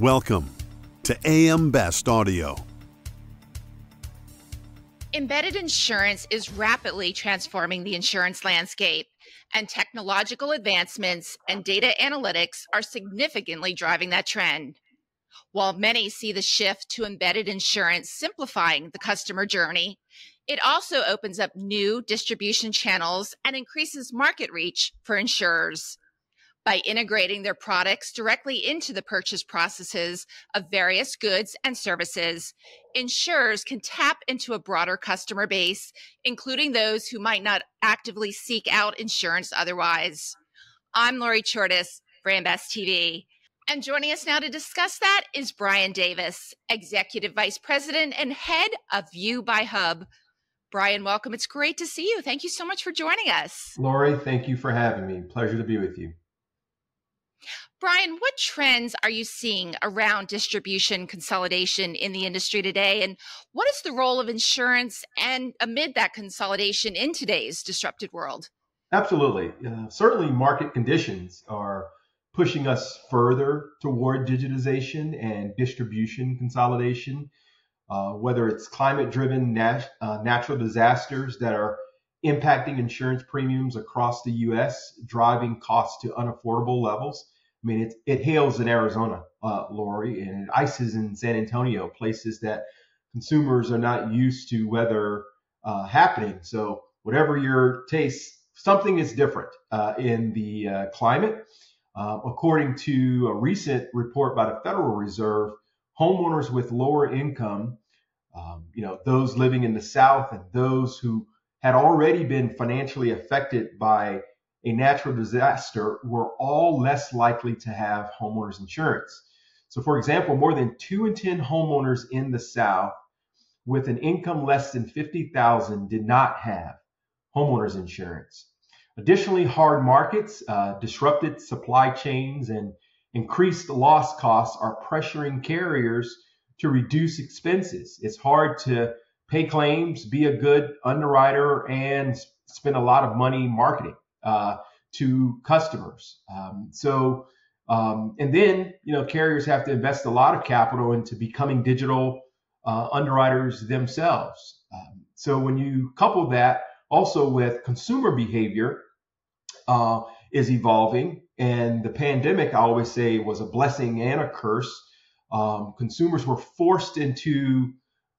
Welcome to AM Best Audio. Embedded insurance is rapidly transforming the insurance landscape, and technological advancements and data analytics are significantly driving that trend. While many see the shift to embedded insurance simplifying the customer journey, it also opens up new distribution channels and increases market reach for insurers by integrating their products directly into the purchase processes of various goods and services, insurers can tap into a broader customer base, including those who might not actively seek out insurance otherwise. I'm Lori Chordas, Brand Best TV. And joining us now to discuss that is Bryan Davis, Executive Vice President and Head of VIU by HUB. Bryan, welcome. It's great to see you. Thank you so much for joining us. Lori, thank you for having me. Pleasure to be with you. Bryan, what trends are you seeing around distribution consolidation in the industry today? And what is the role of insurance and amid that consolidation in today's disrupted world? Absolutely. Uh, certainly, market conditions are pushing us further toward digitization and distribution consolidation, uh, whether it's climate driven nat- uh, natural disasters that are impacting insurance premiums across the US, driving costs to unaffordable levels I mean, it, it hails in Arizona, uh, Lori, and it ices in San Antonio, places that consumers are not used to weather uh, happening. So, whatever your taste, something is different uh, in the uh, climate. Uh, according to a recent report by the Federal Reserve, homeowners with lower income, um, you know, those living in the South and those who had already been financially affected by a natural disaster were all less likely to have homeowners insurance. So, for example, more than two in 10 homeowners in the South with an income less than 50,000 did not have homeowners insurance. Additionally, hard markets, uh, disrupted supply chains, and increased loss costs are pressuring carriers to reduce expenses. It's hard to pay claims, be a good underwriter, and spend a lot of money marketing uh, to customers. Um, so, um, and then, you know, carriers have to invest a lot of capital into becoming digital uh, underwriters themselves. Um, so when you couple that also with consumer behavior uh, is evolving, and the pandemic, I always say, was a blessing and a curse. Um, consumers were forced into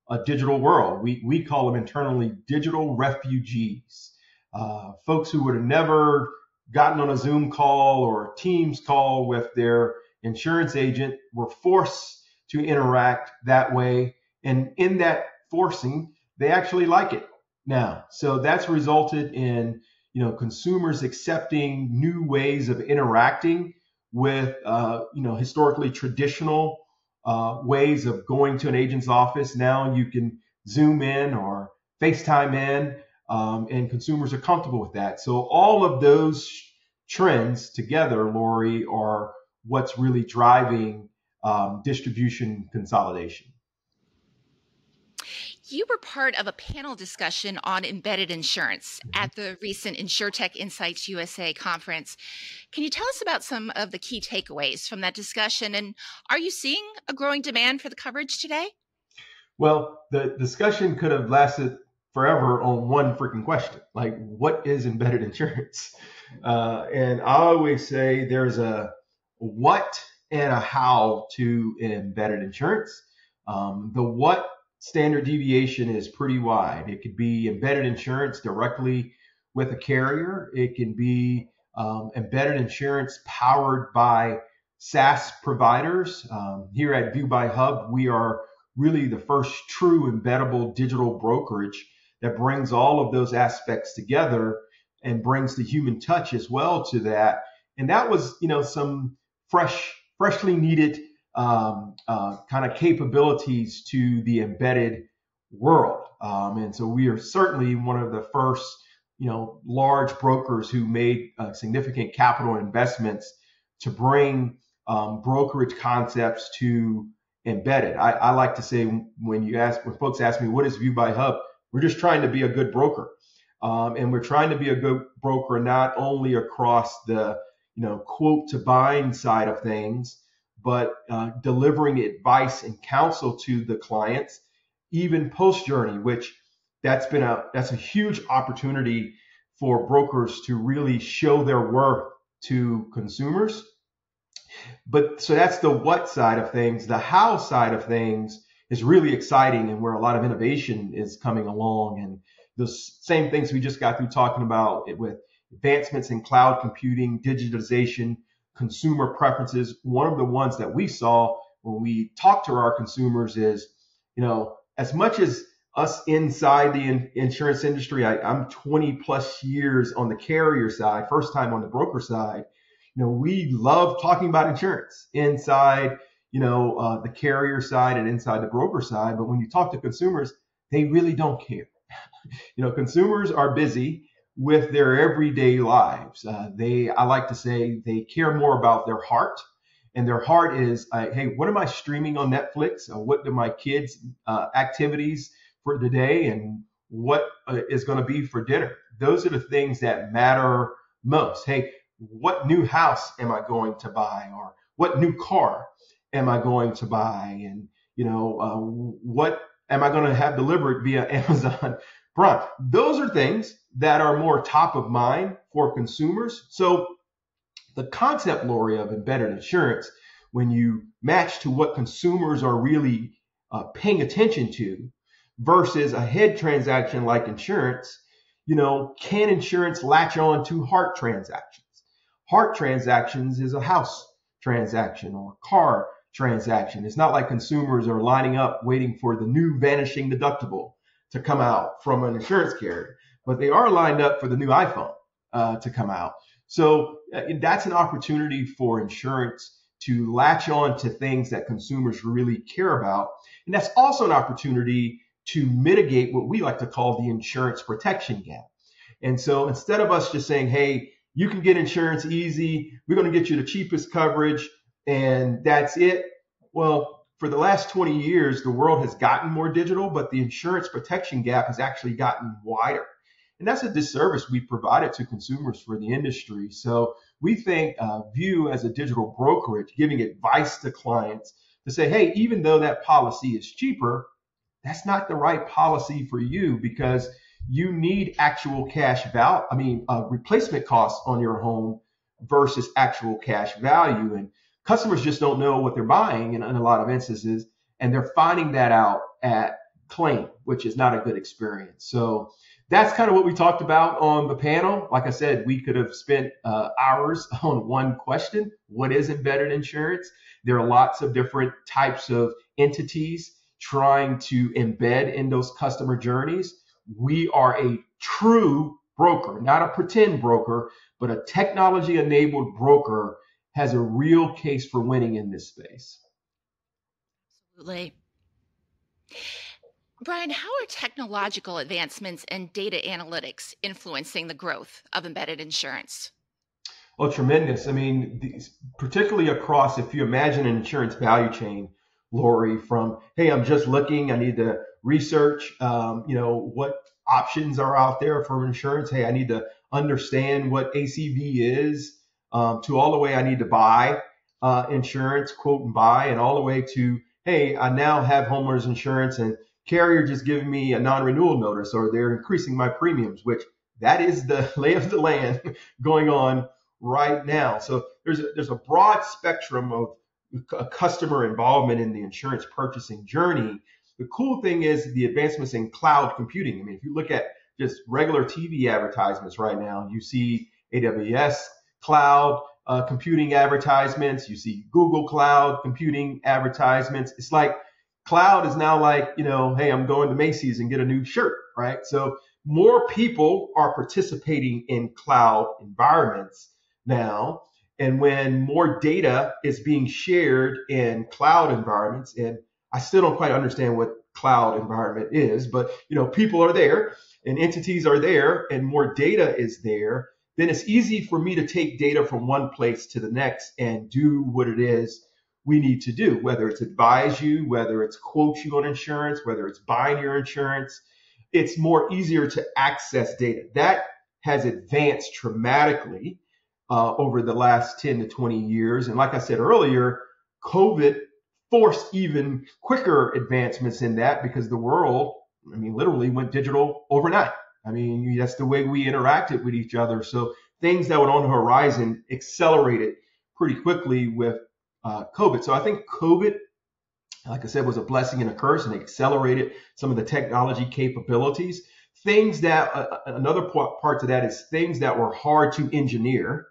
a digital world. We, we call them internally digital refugees uh, folks who would have never gotten on a Zoom call or a Teams call with their insurance agent were forced to interact that way. And in that forcing, they actually like it now. So that's resulted in you know consumers accepting new ways of interacting with uh, you know historically traditional uh, ways of going to an agent's office. Now you can Zoom in or FaceTime in um, and consumers are comfortable with that. So all of those trends together, Lori, are what's really driving um, distribution consolidation. You were part of a panel discussion on embedded insurance mm-hmm. at the recent InsurTech Insights USA conference. Can you tell us about some of the key takeaways from that discussion? And are you seeing a growing demand for the coverage today? Well, the discussion could have lasted forever on one freaking question. Like what is embedded insurance? Uh, and i always say there's a what and a how to embedded insurance. Um, the what standard deviation is pretty wide. It could be embedded insurance directly with a carrier. It can be um, embedded insurance powered by SaaS providers. Um, here at VIU by HUB, we are really the first true embeddable digital brokerage that brings all of those aspects together and brings the human touch as well to that. And that was, you know, some fresh, freshly needed um, uh, kind of capabilities to the embedded world. Um, and so we are certainly one of the first, you know, large brokers who made uh, significant capital investments to bring um, brokerage concepts to embedded. I, I, like to say when you ask, when folks ask me, what is VIU by HUB? We're just trying to be a good broker. Um, and we're trying to be a good broker not only across the you know quote to bind side of things, but uh, delivering advice and counsel to the clients, even post journey, which that's been a that's a huge opportunity for brokers to really show their worth to consumers. But so that's the what side of things. The how side of things is really exciting and where a lot of innovation is coming along. And the same things we just got through talking about it with advancements in cloud computing, digitization, consumer preferences. One of the ones that we saw when we talked to our consumers is, you know, as much as us inside the in- insurance industry, I, I'm 20 plus years on the carrier side, first time on the broker side. You know, we love talking about insurance inside, you know, uh, the carrier side and inside the broker side. But when you talk to consumers, they really don't care. you know, consumers are busy with their everyday lives. Uh, they, I like to say, they care more about their heart, and their heart is, uh, hey, what am I streaming on Netflix? Uh, what do my kids' uh, activities for the day, and what uh, is going to be for dinner? Those are the things that matter most. Hey, what new house am I going to buy, or what new car am I going to buy, and you know, uh, what am I going to have delivered via Amazon Prime? Those are things that are more top of mind for consumers. So the concept, Lori, of embedded insurance, when you match to what consumers are really uh, paying attention to versus a head transaction like insurance, you know, can insurance latch on to heart transactions? Heart transactions is a house transaction or car transaction. It's not like consumers are lining up waiting for the new vanishing deductible to come out from an insurance carrier but they are lined up for the new iPhone uh, to come out. So uh, that's an opportunity for insurance to latch on to things that consumers really care about. And that's also an opportunity to mitigate what we like to call the insurance protection gap. And so instead of us just saying, hey, you can get insurance easy, we're going to get you the cheapest coverage, and that's it. Well, for the last 20 years, the world has gotten more digital, but the insurance protection gap has actually gotten wider. And that's a disservice we provided to consumers for the industry. So we think uh, VIU as a digital brokerage, giving advice to clients to say, hey, even though that policy is cheaper, that's not the right policy for you because you need actual cash value, I mean, uh, replacement costs on your home versus actual cash value. And customers just don't know what they're buying in, in a lot of instances. And they're finding that out at claim, which is not a good experience. So that's kind of what we talked about on the panel. Like I said, we could have spent uh, hours on one question What is embedded insurance? There are lots of different types of entities trying to embed in those customer journeys. We are a true broker, not a pretend broker, but a technology enabled broker has a real case for winning in this space. Absolutely. Bryan, how are technological advancements and data analytics influencing the growth of embedded insurance? Oh, tremendous. I mean, these, particularly across, if you imagine an insurance value chain, Lori, from, hey, I'm just looking, I need to research, um, you know, what options are out there for insurance. Hey, I need to understand what ACV is, um, to all the way I need to buy uh, insurance, quote and buy, and all the way to, hey, I now have homeowners insurance and carrier just giving me a non-renewal notice or they're increasing my premiums, which that is the lay of the land going on right now. So there's a, there's a broad spectrum of customer involvement in the insurance purchasing journey. The cool thing is the advancements in cloud computing. I mean, if you look at just regular TV advertisements right now, you see AWS cloud uh, computing advertisements, you see Google cloud computing advertisements. It's like cloud is now like, you know, hey, I'm going to Macy's and get a new shirt, right? So more people are participating in cloud environments now. And when more data is being shared in cloud environments, and I still don't quite understand what cloud environment is, but you know, people are there and entities are there and more data is there, then it's easy for me to take data from one place to the next and do what it is we need to do, whether it's advise you, whether it's quote you on insurance, whether it's buying your insurance. It's more easier to access data. That has advanced dramatically uh, over the last 10 to 20 years. And like I said earlier, COVID forced even quicker advancements in that because the world, I mean, literally went digital overnight. I mean, that's the way we interacted with each other. So things that were on the horizon accelerated pretty quickly with uh, COVID. So I think COVID, like I said, was a blessing and a curse and accelerated some of the technology capabilities. Things that, uh, uh another part to that is things that were hard to engineer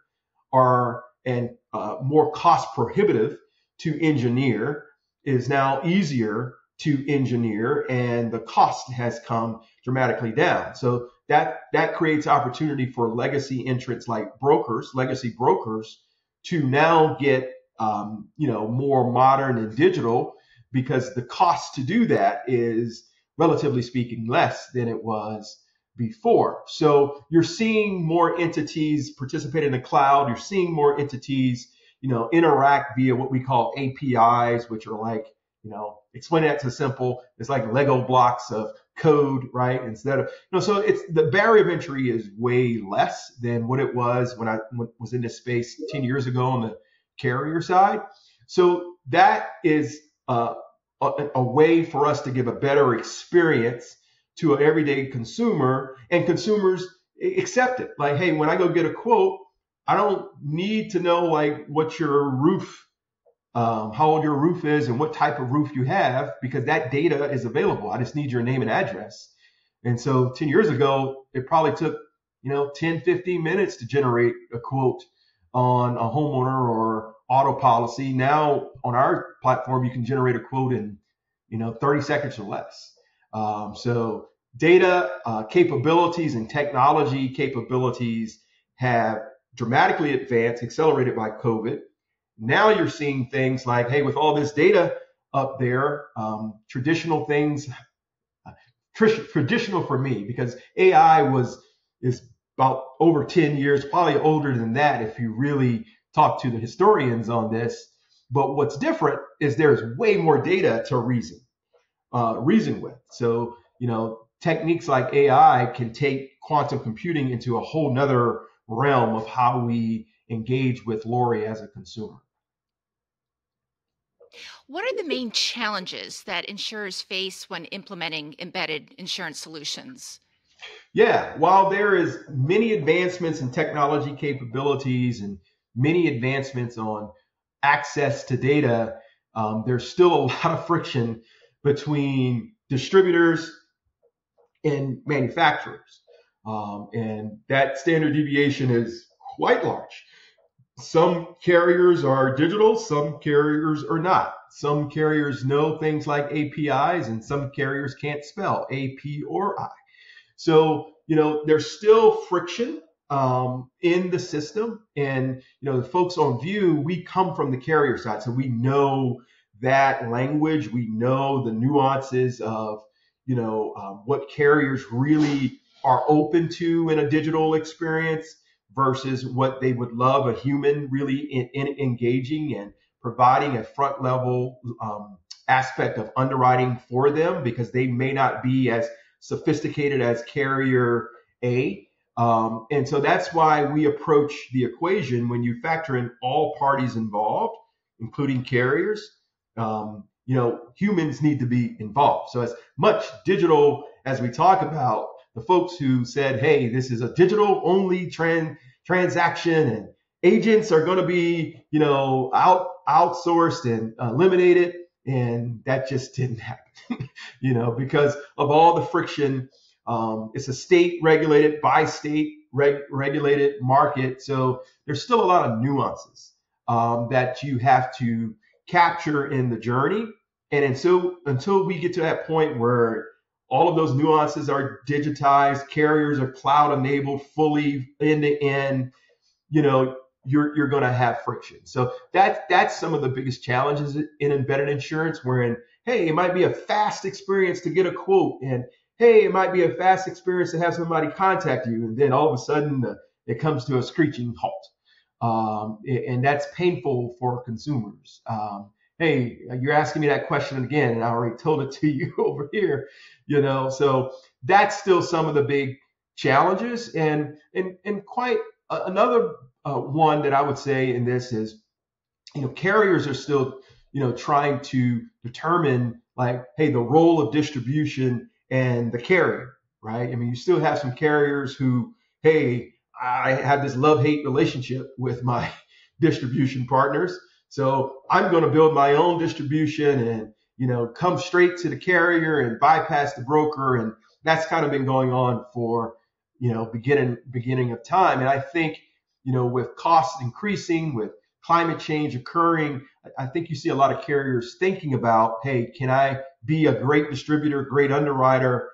are and uh, more cost prohibitive to engineer is now easier to engineer and the cost has come dramatically down. So that that creates opportunity for legacy entrants like brokers, legacy brokers, to now get um, you know more modern and digital because the cost to do that is relatively speaking less than it was before. So you're seeing more entities participate in the cloud. You're seeing more entities you know interact via what we call APIs, which are like you know explain that to simple. It's like Lego blocks of code, right? Instead of, you know, so it's the barrier of entry is way less than what it was when I was in this space 10 years ago on the carrier side. So that is a, a way for us to give a better experience to an everyday consumer and consumers accept it. Like, hey, when I go get a quote, I don't need to know like what your roof um, how old your roof is and what type of roof you have because that data is available. I just need your name and address. And so 10 years ago, it probably took, you know, 10, 15 minutes to generate a quote on a homeowner or auto policy. Now on our platform, you can generate a quote in, you know, 30 seconds or less. Um, so data uh, capabilities and technology capabilities have dramatically advanced, accelerated by COVID. Now you're seeing things like, hey, with all this data up there, um, traditional things, tr- traditional for me, because AI was is about over 10 years, probably older than that if you really talk to the historians on this. But what's different is there's way more data to reason, uh, reason with. So, you know, techniques like AI can take quantum computing into a whole nother realm of how we engage with Lori as a consumer. What are the main challenges that insurers face when implementing embedded insurance solutions? Yeah, while there is many advancements in technology capabilities and many advancements on access to data, um, there's still a lot of friction between distributors and manufacturers. Um, and that standard deviation is quite large. Some carriers are digital, some carriers are not. Some carriers know things like APIs and some carriers can't spell AP or I. So, you know, there's still friction um, in the system. And, you know, the folks on VIU, we come from the carrier side. So we know that language. We know the nuances of, you know, um, what carriers really are open to in a digital experience versus what they would love a human really in, in engaging and providing a front level um, aspect of underwriting for them because they may not be as sophisticated as carrier A. Um, and so that's why we approach the equation when you factor in all parties involved, including carriers. Um, you know, humans need to be involved. So as much digital as we talk about, the folks who said, "Hey, this is a digital only trend transaction and agents are going to be, you know, out outsourced and eliminated. And that just didn't happen, you know, because of all the friction. Um, it's a state regulated by state reg- regulated market. So there's still a lot of nuances um, that you have to capture in the journey. And until, until we get to that point where all of those nuances are digitized, carriers are cloud enabled, fully end to end, you know, you're you're going to have friction. So that's that's some of the biggest challenges in embedded insurance. Wherein, hey, it might be a fast experience to get a quote, and hey, it might be a fast experience to have somebody contact you, and then all of a sudden uh, it comes to a screeching halt, um, and that's painful for consumers. Um, hey, you're asking me that question again, and I already told it to you over here, you know. So that's still some of the big challenges, and and and quite another uh, one that I would say in this is, you know, carriers are still, you know, trying to determine like, hey, the role of distribution and the carrier, right? I mean, you still have some carriers who, hey, I have this love hate relationship with my distribution partners. So I'm going to build my own distribution and, you know, come straight to the carrier and bypass the broker. And that's kind of been going on for, you know, beginning, beginning of time. And I think, you know, with costs increasing, with climate change occurring, I think you see a lot of carriers thinking about, hey, can I be a great distributor, great underwriter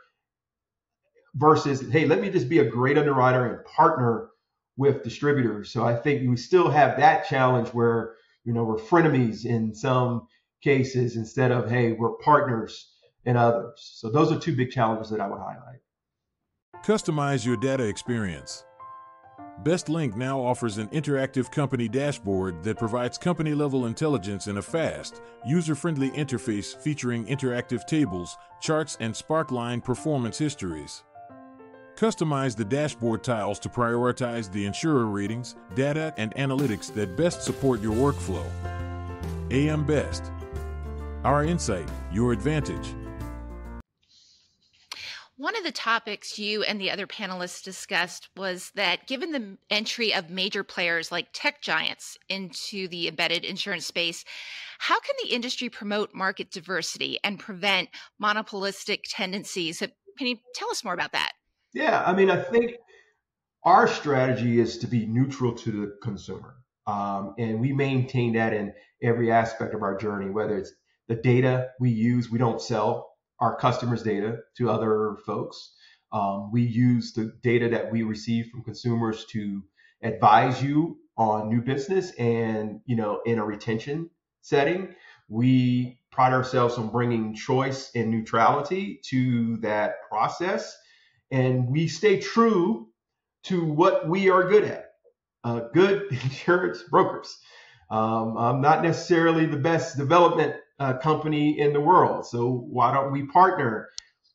versus, hey, let me just be a great underwriter and partner with distributors. So I think we still have that challenge where, you know, we're frenemies in some cases instead of, hey, we're partners in others. So those are two big challenges that I would highlight. Customize your data experience. BestLink now offers an interactive company dashboard that provides company level intelligence in a fast, user friendly interface featuring interactive tables, charts, and Sparkline performance histories. Customize the dashboard tiles to prioritize the insurer ratings, data, and analytics that best support your workflow. AM Best. Our insight, your advantage. One of the topics you and the other panelists discussed was that given the entry of major players like tech giants into the embedded insurance space, how can the industry promote market diversity and prevent monopolistic tendencies? Can you tell us more about that? Yeah, I mean, I think our strategy is to be neutral to the consumer. Um, and we maintain that in every aspect of our journey, whether it's the data we use, we don't sell our customers' data to other folks. Um, we use the data that we receive from consumers to advise you on new business and you know in a retention setting we pride ourselves on bringing choice and neutrality to that process and we stay true to what we are good at uh, good insurance brokers um, i'm not necessarily the best development uh, company in the world. So why don't we partner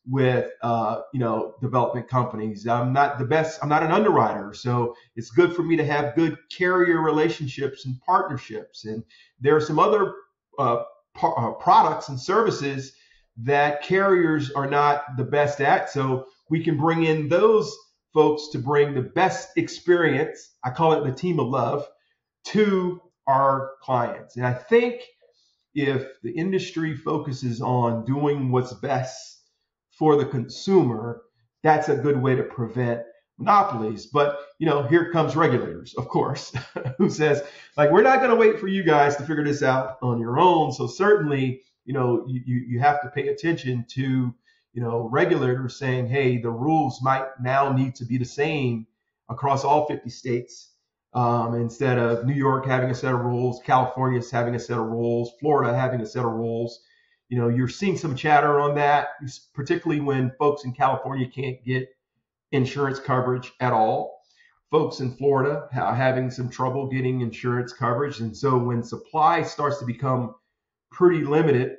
with uh, you know development companies? I'm not the best. I'm not an underwriter, so it's good for me to have good carrier relationships and partnerships. And there are some other uh, par- uh, products and services that carriers are not the best at. So we can bring in those folks to bring the best experience. I call it the team of love to our clients. And I think if the industry focuses on doing what's best for the consumer, that's a good way to prevent monopolies. But you know, here comes regulators, of course, who says like we're not going to wait for you guys to figure this out on your own. So certainly, you know, you you have to pay attention to you know regulators saying, hey, the rules might now need to be the same across all 50 states um, instead of New York having a set of rules, California having a set of rules, Florida having a set of rules. You know, you're seeing some chatter on that, particularly when folks in California can't get insurance coverage at all. Folks in Florida are having some trouble getting insurance coverage. And so when supply starts to become pretty limited,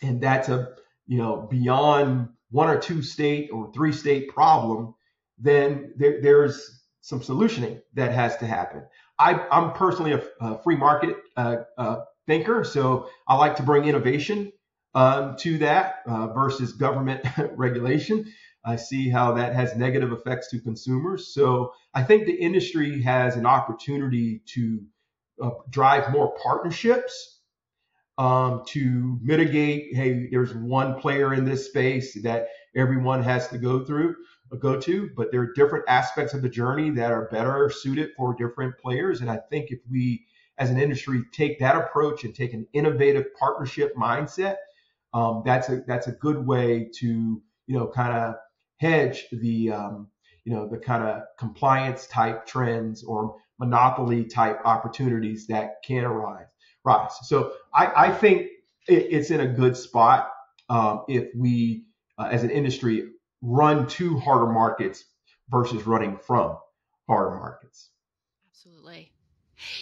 and that's a, you know, beyond one or two state or three state problem, then there, there's some solutioning that has to happen. I, am personally a, a, free market uh, uh, thinker, so I like to bring innovation um, to that uh, versus government regulation. I see how that has negative effects to consumers. So I think the industry has an opportunity to uh, drive more partnerships um, to mitigate. Hey, there's one player in this space that everyone has to go through go to, but there are different aspects of the journey that are better suited for different players. And I think if we, as an industry, take that approach and take an innovative partnership mindset, um, that's a that's a good way to you know kind of hedge the um, you know the kind of compliance type trends or monopoly type opportunities that can arise. Rise. So I, I think it, it's in a good spot um, if we, uh, as an industry, run to harder markets versus running from harder markets. Absolutely.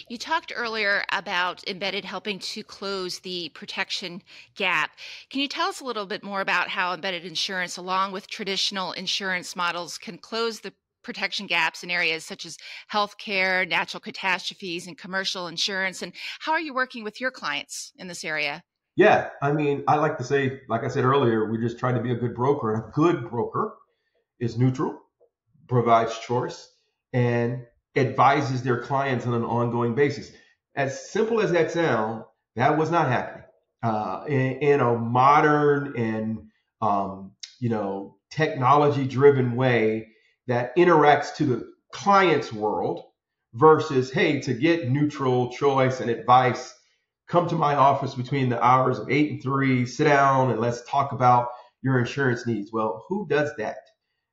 You talked earlier about embedded helping to close the protection gap. Can you tell us a little bit more about how embedded insurance, along with traditional insurance models, can close the protection gaps in areas such as healthcare, natural catastrophes, and commercial insurance. And how are you working with your clients in this area? Yeah, I mean, I like to say, like I said earlier, we're just trying to be a good broker. And a good broker is neutral, provides choice, and advises their clients on an ongoing basis. As simple as that sounds, that was not happening uh, in, in, a modern and um, you know technology-driven way that interacts to the client's world versus hey to get neutral choice and advice come to my office between the hours of 8 and 3 sit down and let's talk about your insurance needs. Well who does that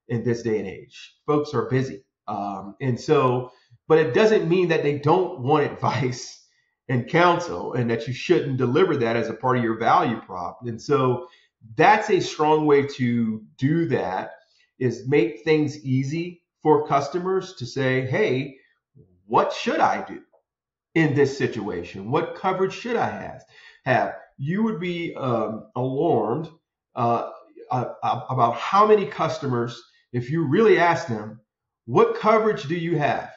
in this day and age? Folks are busy. Um, and so but it doesn't mean that they don't want advice and counsel and that you shouldn't deliver that as a part of your value prop. And so that's a strong way to do that is make things easy for customers to say, hey, what should I do in this situation? What coverage should I have? Have you would be um, alarmed uh, uh, about how many customers, if you really ask them, what coverage do you have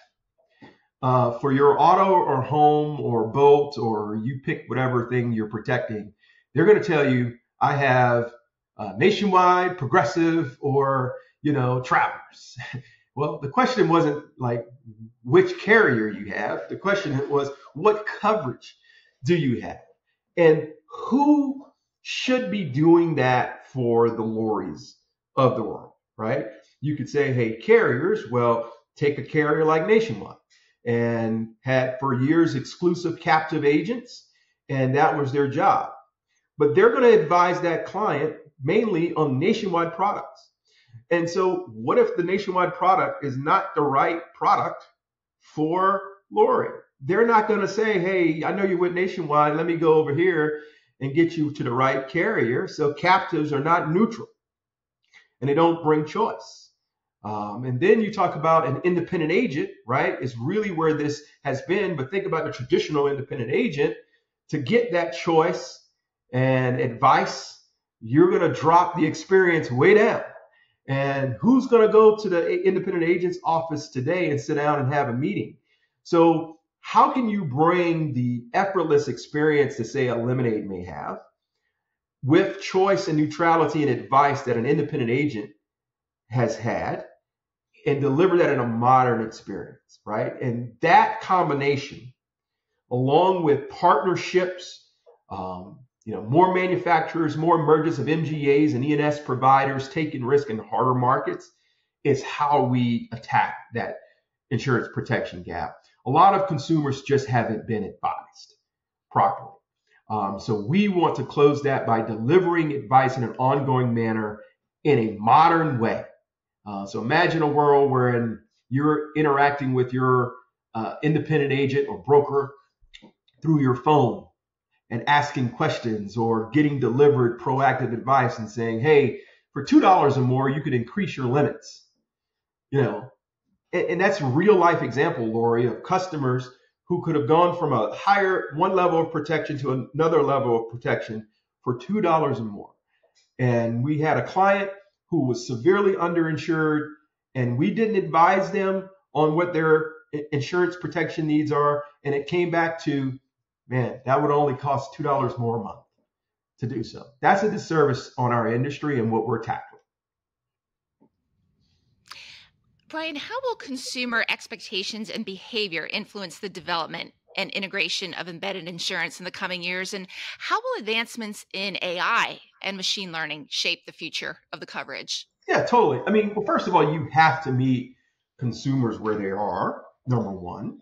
uh, for your auto or home or boat or you pick whatever thing you're protecting? They're going to tell you, I have uh, nationwide, progressive, or you know, travelers. Well, the question wasn't like which carrier you have. The question was what coverage do you have? And who should be doing that for the Loris of the world, right? You could say, hey, carriers, well, take a carrier like Nationwide and had for years exclusive captive agents, and that was their job. But they're going to advise that client mainly on nationwide products. And so, what if the nationwide product is not the right product for Lori? They're not going to say, hey, I know you went nationwide. Let me go over here and get you to the right carrier. So, captives are not neutral and they don't bring choice. Um, and then you talk about an independent agent, right? Is really where this has been. But think about the traditional independent agent to get that choice and advice. You're going to drop the experience way down and who's going to go to the independent agent's office today and sit down and have a meeting? So, how can you bring the effortless experience to say a lemonade may have with choice and neutrality and advice that an independent agent has had and deliver that in a modern experience, right? And that combination, along with partnerships, um, you know, more manufacturers, more emergence of MGAs and E&S providers taking risk in harder markets is how we attack that insurance protection gap. A lot of consumers just haven't been advised properly. Um, so we want to close that by delivering advice in an ongoing manner in a modern way. Uh, so imagine a world wherein you're interacting with your uh, independent agent or broker through your phone and asking questions or getting delivered proactive advice and saying, hey, for $2 or more, you could increase your limits. You know, and, and that's real life example, Lori, of customers who could have gone from a higher one level of protection to another level of protection for $2 or more. And we had a client who was severely underinsured and we didn't advise them on what their insurance protection needs are. And it came back to man, that would only cost $2 more a month to do so. That's a disservice on our industry and what we're tackling. Bryan, how will consumer expectations and behavior influence the development and integration of embedded insurance in the coming years? And how will advancements in AI and machine learning shape the future of the coverage? Yeah, totally. I mean, well, first of all, you have to meet consumers where they are, number one.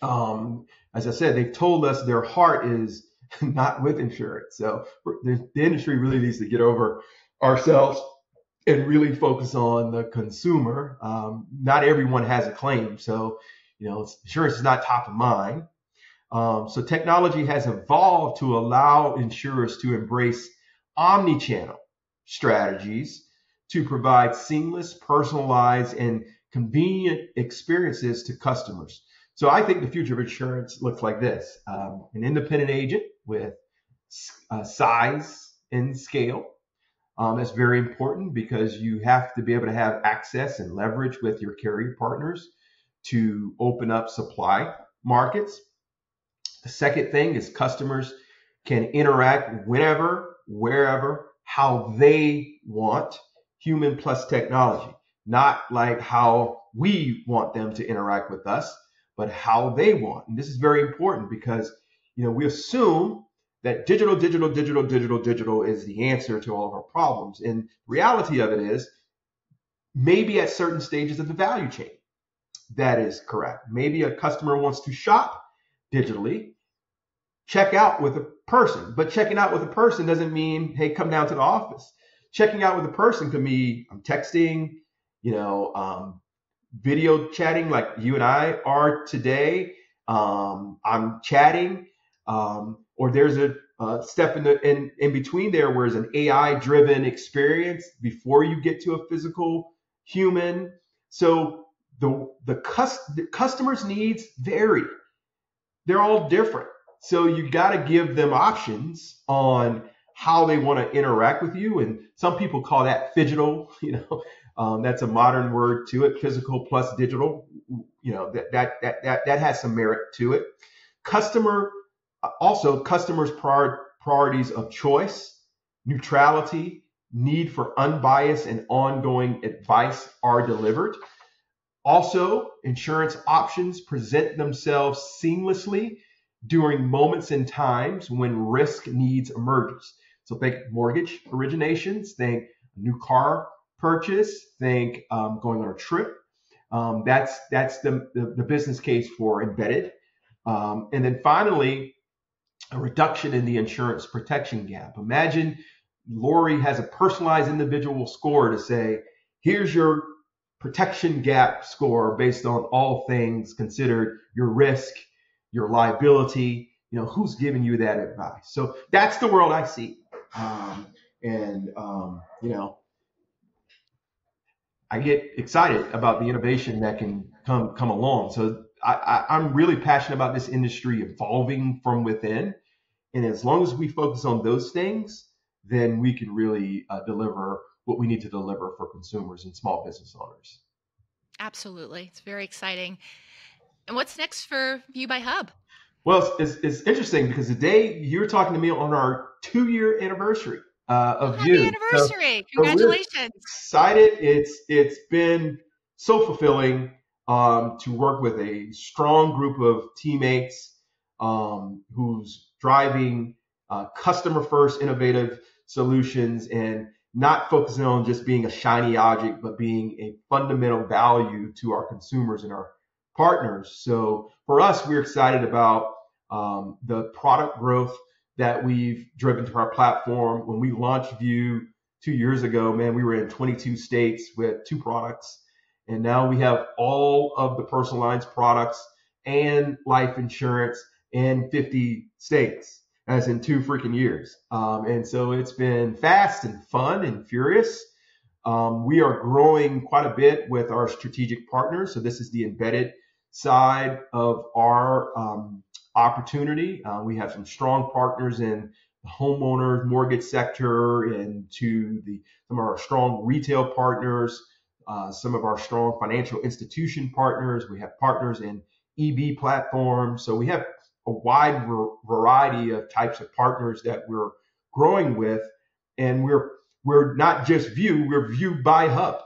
Um, as I said, they've told us their heart is not with insurance. So the, the industry really needs to get over ourselves and really focus on the consumer. Um, not everyone has a claim, so you know insurance is not top of mind. Um, so technology has evolved to allow insurers to embrace omni-channel strategies to provide seamless, personalized, and convenient experiences to customers. So I think the future of insurance looks like this. Um, an independent agent with uh, size and scale, Um, that's very important because you have to be able to have access and leverage with your carrier partners to open up supply markets. The second thing is customers can interact whenever, wherever, how they want human plus technology, not like how we want them to interact with us, but how they want. And this is very important because, you know, we assume that digital, digital, digital, digital, digital is the answer to all of our problems. And reality of it is maybe at certain stages of the value chain, that is correct. Maybe a customer wants to shop digitally, check out with a person, but checking out with a person doesn't mean, hey, come down to the office. Checking out with a person could be I'm texting, you know, um, video chatting like you and I are today. Um, I'm chatting, um, or there's a, a step in the in, in between there where it's an AI driven experience before you get to a physical human. So the the, cus- the customers' needs vary. They're all different. So you got to give them options on how they want to interact with you. And some people call that phygital. You know, um, that's a modern word to it. Physical plus digital. You know that that that that, that has some merit to it. Customer also customers' prior, priorities of choice, neutrality, need for unbiased and ongoing advice are delivered. Also, insurance options present themselves seamlessly during moments and times when risk needs emerges. So think mortgage originations, think new car purchase, think um, going on a trip. Um, that's that's the, the, the business case for embedded. Um, and then finally, a reduction in the insurance protection gap. Imagine Lori has a personalized individual score to say, here's your protection gap score based on all things considered your risk, your liability, you know, who's giving you that advice. So that's the world I see. Um, and, um, you know, I get excited about the innovation that can come come along. So I, I, I'm really passionate about this industry evolving from within. And as long as we focus on those things, then we can really uh, deliver what we need to deliver for consumers and small business owners. Absolutely. It's very exciting. And what's next for VIU by HUB? Well, it's, it's, it's interesting because today you're talking to me on our two year anniversary uh, of Happy VIU. anniversary. So, Congratulations. So excited. It's, it's been so fulfilling um, to work with a strong group of teammates um, who's driving uh, customer first innovative solutions and not focusing on just being a shiny object, but being a fundamental value to our consumers and our partners. So for us, we're excited about um, the product growth that we've driven to our platform. When we launched VIU two years ago, man, we were in 22 states with two products. And now we have all of the personal lines products and life insurance in 50 states, as in two freaking years. Um, and so it's been fast and fun and furious. Um, we are growing quite a bit with our strategic partners. So this is the embedded side of our um, opportunity. Uh, we have some strong partners in the homeowners mortgage sector and to the some of our strong retail partners, uh, some of our strong financial institution partners. We have partners in EB platforms. So we have a wide variety of types of partners that we're growing with, and we're we're not just VIU, we're VIU by HUB.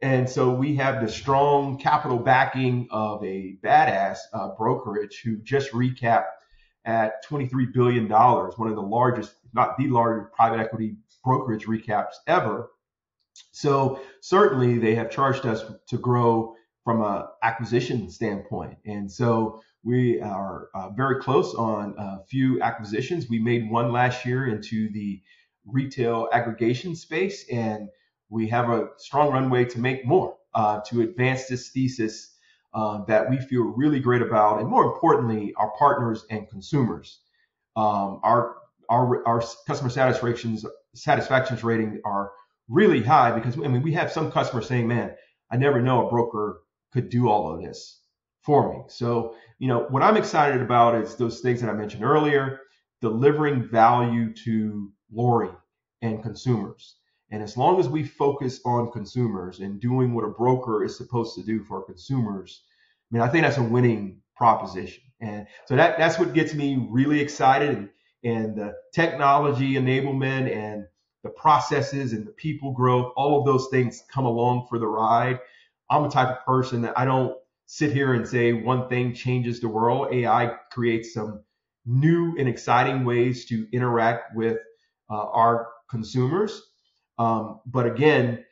And so we have the strong capital backing of a badass uh, brokerage who just recapped at $23 billion, one of the largest, not the largest private equity brokerage recaps ever. So certainly they have charged us to grow from a acquisition standpoint. And so we are uh, very close on a few acquisitions. We made one last year into the retail aggregation space, and we have a strong runway to make more uh, to advance this thesis uh, that we feel really great about, and more importantly, our partners and consumers. Um, our, our our customer satisfactions satisfactions rating are really high because I mean we have some customers saying, "Man, I never know a broker could do all of this." for me. So, you know, what I'm excited about is those things that I mentioned earlier, delivering value to Lori and consumers. And as long as we focus on consumers and doing what a broker is supposed to do for consumers, I mean, I think that's a winning proposition. And so that that's what gets me really excited and, and the technology enablement and the processes and the people growth, all of those things come along for the ride. I'm the type of person that I don't sit here and say one thing changes the world. AI creates some new and exciting ways to interact with uh, our consumers. Um, but again,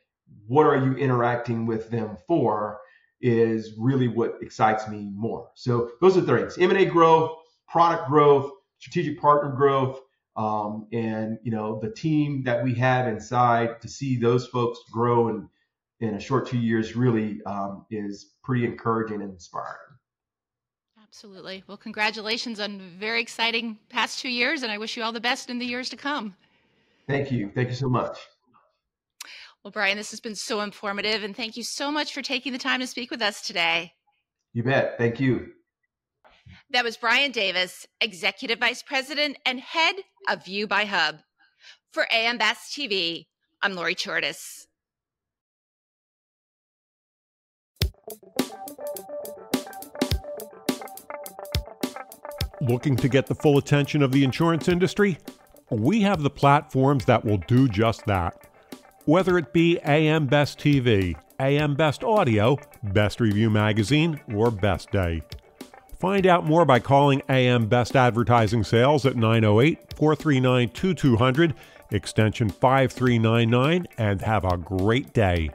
what are you interacting with them for is really what excites me more. So those are the things: M&A growth, product growth, strategic partner growth, um, and you know the team that we have inside to see those folks grow in in a short two years really um, is pretty encouraging and inspiring. Absolutely. Well, congratulations on very exciting past two years, and I wish you all the best in the years to come. Thank you. Thank you so much. Well, Bryan, this has been so informative, and thank you so much for taking the time to speak with us today. You bet. Thank you. That was Bryan Davis, Executive Vice President and Head of VIU by HUB. For AM Best TV, I'm Lori Chordas. Looking to get the full attention of the insurance industry? We have the platforms that will do just that. Whether it be AM Best TV, AM Best Audio, Best Review Magazine, or Best Day. Find out more by calling AM Best Advertising Sales at 908 439 2200, extension 5399, and have a great day.